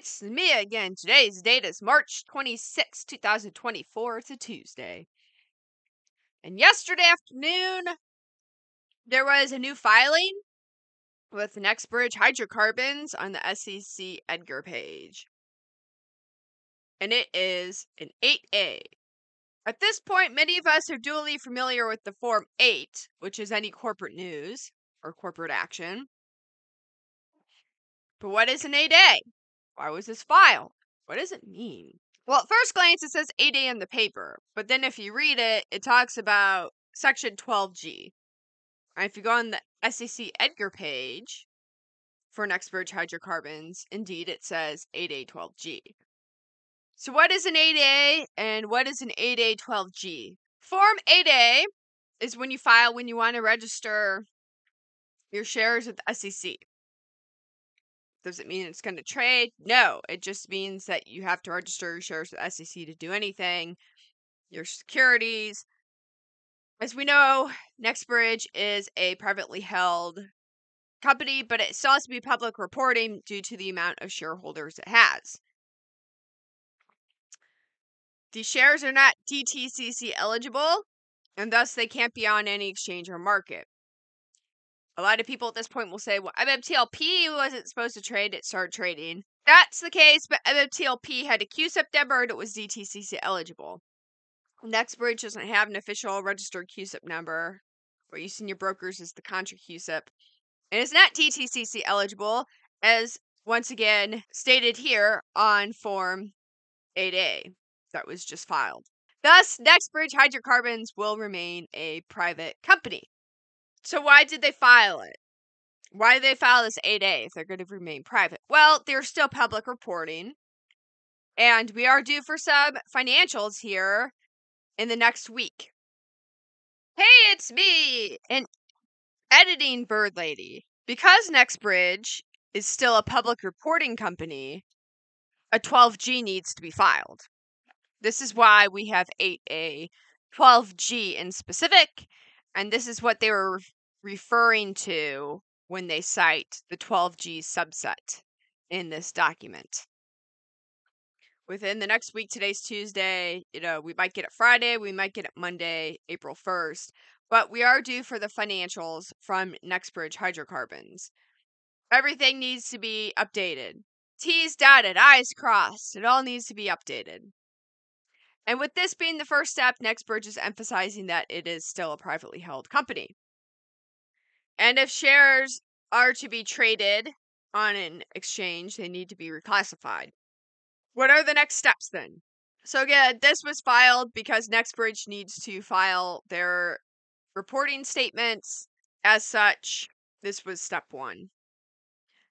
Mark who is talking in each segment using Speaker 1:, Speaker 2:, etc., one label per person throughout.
Speaker 1: it's me again. Today's date is March 26, 2024. It's a Tuesday. And yesterday afternoon, there was a new filing with NextBridge Hydrocarbons on the SEC Edgar page. And it is an 8A. At this point, many of us are duly familiar with the Form 8, which is any corporate news or corporate action. But what is an 8A? Why was this file? What does it mean? Well, at first glance, it says 8A in the paper, but then if you read it, it talks about Section 12G. And if you go on the SEC Edgar page for NextBridge hydrocarbons, indeed it says 8A 12G. So, what is an 8A and what is an 8A 12G? Form 8A is when you file when you want to register your shares with the SEC. Does it mean it's going to trade? No, it just means that you have to register your shares with SEC to do anything. Your securities. As we know, NextBridge is a privately held company, but it still has to be public reporting due to the amount of shareholders it has. The shares are not DTCC eligible, and thus they can't be on any exchange or market. A lot of people at this point will say, well, MMTLP wasn't supposed to trade, it started trading. That's the case, but MMTLP had a CUSIP number and it was DTCC eligible. NextBridge doesn't have an official registered CUSIP number. What you see in your brokers is the contra CUSIP. And it's not DTCC eligible, as once again stated here on Form 8A that was just filed. Thus, NextBridge Hydrocarbons will remain a private company. So why did they file it? Why did they file this 8A if they're going to remain private? Well, they're still public reporting. And we are due for some financials here in the next week. Hey, it's me, an editing bird lady. Because NextBridge is still a public reporting company, a 12G needs to be filed. This is why we have 8A, 12G in specific, and this is what they were referring to when they cite the 12G subset in this document. Within the next week, today's Tuesday, you know, we might get it Friday, we might get it Monday, April 1st, but we are due for the financials from NextBridge Hydrocarbons. Everything needs to be updated. T's dotted, I's crossed. It all needs to be updated. And with this being the first step, NextBridge is emphasizing that it is still a privately held company. And if shares are to be traded on an exchange, they need to be reclassified. What are the next steps then? So, again, this was filed because NextBridge needs to file their reporting statements. As such, this was step one.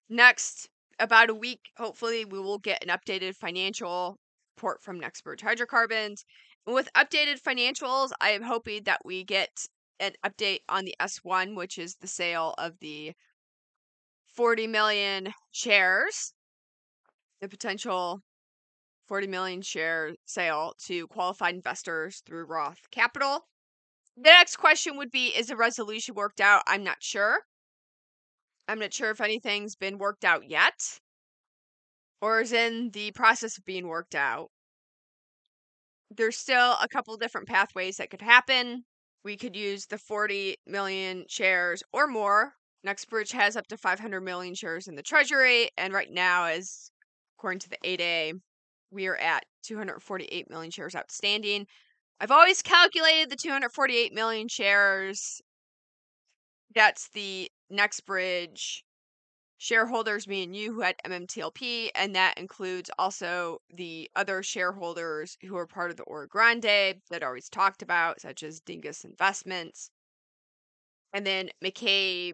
Speaker 1: Next, about a week, hopefully, we will get an updated financial report from NextBridge Hydrocarbons. With updated financials, I am hoping that we get an update on the S1, which is the sale of the 40 million shares, the potential 40 million share sale to qualified investors through Roth Capital. The next question would be Is the resolution worked out? I'm not sure. I'm not sure if anything's been worked out yet or is in the process of being worked out. There's still a couple different pathways that could happen. We could use the 40 million shares or more. NextBridge has up to 500 million shares in the treasury, and right now, as according to the 8A, we are at 248 million shares outstanding. I've always calculated the 248 million shares. That's the NextBridge shareholders, me and you, who had MMTLP, and that includes also the other shareholders who are part of the Orogrande that I always talked about, such as Dingus Investments, and then McCabe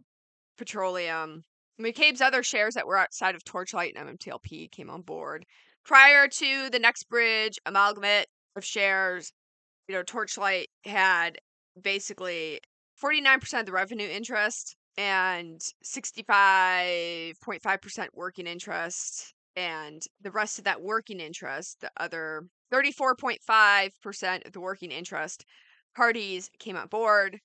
Speaker 1: Petroleum. McCabe's other shares that were outside of Torchlight and MMTLP came on board. Prior to the NextBridge amalgamate of shares, you know, Torchlight had basically 49% of the revenue interest and 65.5% working interest and the rest of that working interest the other 34.5% of the working interest parties came on board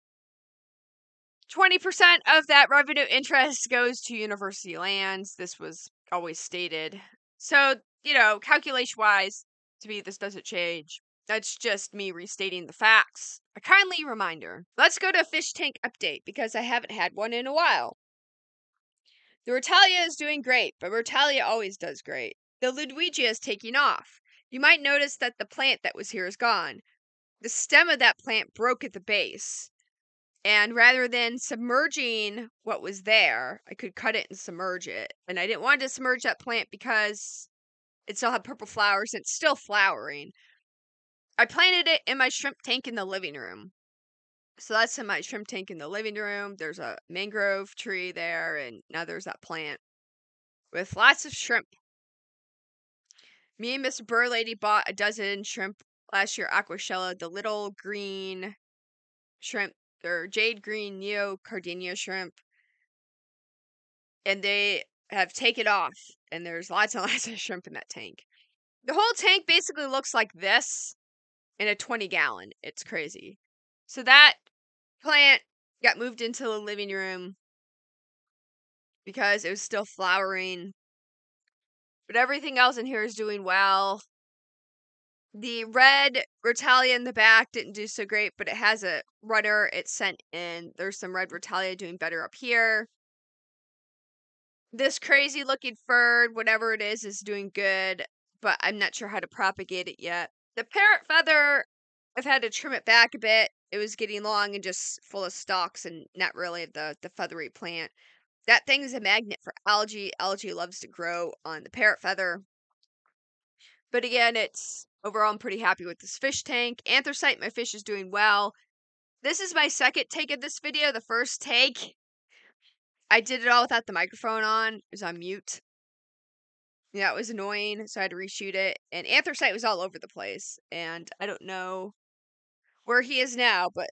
Speaker 1: 20% of that revenue interest goes to university lands this was always stated So, you know, calculation wise, to me, this doesn't change. That's just me restating the facts. A kindly reminder. Let's go to a fish tank update because I haven't had one in a while. The Rotala is doing great, but Rotala always does great. The Ludwigia is taking off. You might notice that the plant that was here is gone. The stem of that plant broke at the base. And rather than submerging what was there, I could cut it and submerge it. And I didn't want to submerge that plant because it still had purple flowers and it's still flowering. I planted it in my shrimp tank in the living room. So that's in my shrimp tank in the living room. There's a mangrove tree there, and now there's that plant with lots of shrimp. Me and Mr. Bird Lady bought a dozen shrimp last year, Aquashella, the little green shrimp. They're jade green Neocaridina shrimp. And they have taken off, and there's lots and lots of shrimp in that tank. The whole tank basically looks like this in a 20 gallon. It's crazy. So that plant got moved into the living room because it was still flowering. But everything else in here is doing well. The red Rotala in the back didn't do so great, but it has a rudder it sent in. There's some red Rotala doing better up here. This crazy looking fern, whatever it is, is doing good, but I'm not sure how to propagate it yet. The parrot feather, I've had to trim it back a bit. It was getting long and just full of stalks and not really the, the feathery plant. That thing is a magnet for algae. Algae loves to grow on the parrot feather. But again, it's overall I'm pretty happy with this fish tank. Anthracite, my fish is doing well. This is my second take of this video. The first take, I did it all without the microphone on. It was on mute. Yeah, it was annoying, so I had to reshoot it. And Anthracite was all over the place. And I don't know where he is now, but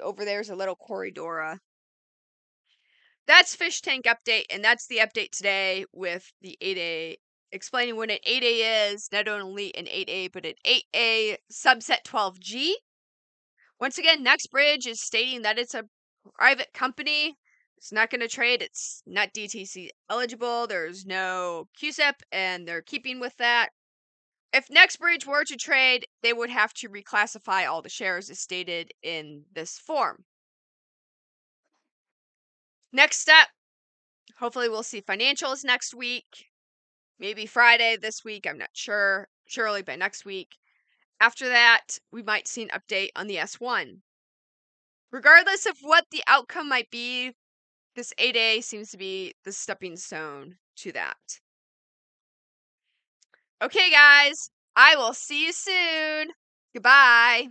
Speaker 1: over there's a little Corydoras. That's Fish Tank Update, and that's the update today with the 8A, explaining what an 8A is, not only an 8A, but an 8A subset 12G. Once again, Next Bridge is stating that it's a private company. It's not going to trade. It's not DTC eligible. There's no CUSIP, and they're keeping with that. If NextBridge were to trade, they would have to reclassify all the shares as stated in this form. Next step, hopefully we'll see financials next week. Maybe Friday this week, I'm not sure. Surely by next week. After that, we might see an update on the S1. Regardless of what the outcome might be, this 8A seems to be the stepping stone to that. Okay, guys, I will see you soon. Goodbye.